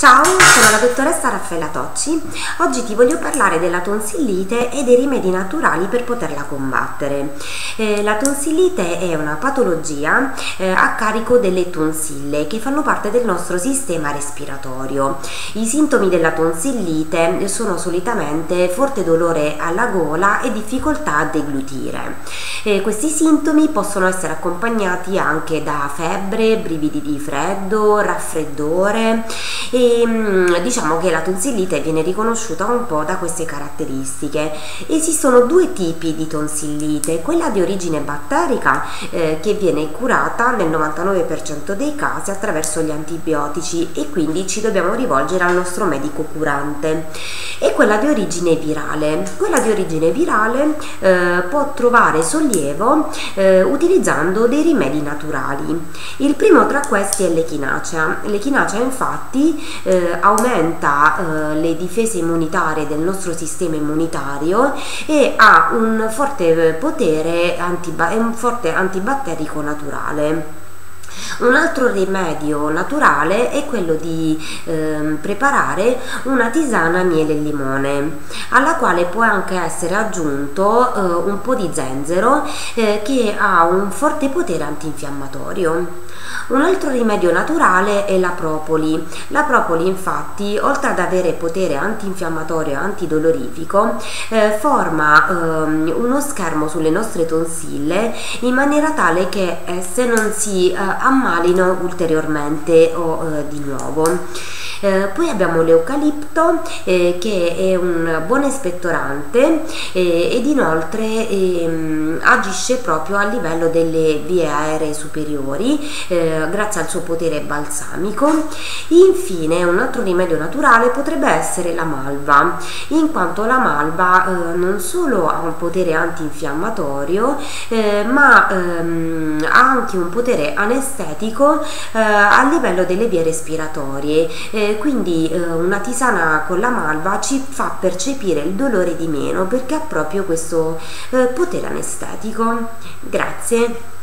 Ciao, sono la dottoressa Raffaella Tocci. Oggi ti voglio parlare della tonsillite e dei rimedi naturali per poterla combattere. Eh, la tonsillite è una patologia eh, a carico delle tonsille che fanno parte del nostro sistema respiratorio. I sintomi della tonsillite sono solitamente forte dolore alla gola e difficoltà a deglutire. Eh, questi sintomi possono essere accompagnati anche da febbre, brividi di freddo, raffreddore e mm, diciamo che la tonsillite viene riconosciuta un po' da queste caratteristiche. Esistono due tipi di tonsillite, quella di origine batterica eh, che viene curata nel 99% dei casi attraverso gli antibiotici e quindi ci dobbiamo rivolgere al nostro medico curante e quella di origine virale. Quella di origine virale eh, può trovare sollievo eh, utilizzando dei rimedi naturali. Il primo tra questi è l'echinacea. L'echinacea infatti eh, aumenta eh, le difese immunitarie del nostro sistema immunitario e ha un forte potere un forte antibatterico naturale. Un altro rimedio naturale è quello di eh, preparare una tisana miele e limone, alla quale può anche essere aggiunto eh, un po' di zenzero eh, che ha un forte potere antinfiammatorio. Un altro rimedio naturale è la propoli. La propoli infatti, oltre ad avere potere antinfiammatorio e antidolorifico, eh, forma ehm, uno schermo sulle nostre tonsille in maniera tale che esse non si eh, ammalino ulteriormente o eh, di nuovo. Eh, poi abbiamo l'eucalipto eh, che è un buon espettorante eh, ed inoltre ehm, agisce proprio a livello delle vie aeree superiori eh, grazie al suo potere balsamico. Infine un altro rimedio naturale potrebbe essere la malva, in quanto la malva eh, non solo ha un potere antinfiammatorio ma ehm, ha anche un potere anestetico a livello delle vie respiratorie quindi eh, una tisana con la malva ci fa percepire il dolore di meno perché ha proprio questo eh, potere anestetico. Grazie.